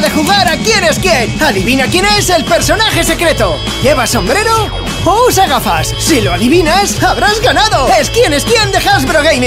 de jugar a quién es quién. Adivina quién es el personaje secreto. ¿Lleva sombrero o usa gafas? Si lo adivinas, habrás ganado. Es quién es quién de Hasbro Gaming.